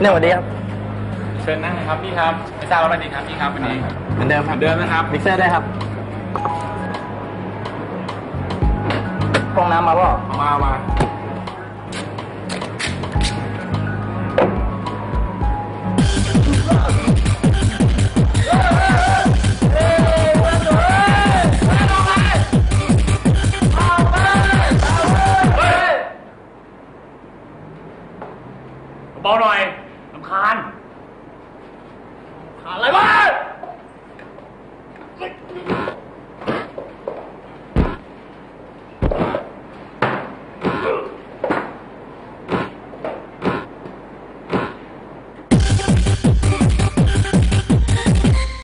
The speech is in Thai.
เนี่ยสวัสดีครับ เชิญนั่งครับพี่ครับไม่ทราบว่าอะไรดีครับพี่ครับวันนี้เหมือนเดิมครับเดิมนะครับมิกเซอร์ได้ครับฟองน้ำมาป่ะมามาบอกหน่อยำคาญอะไรวะ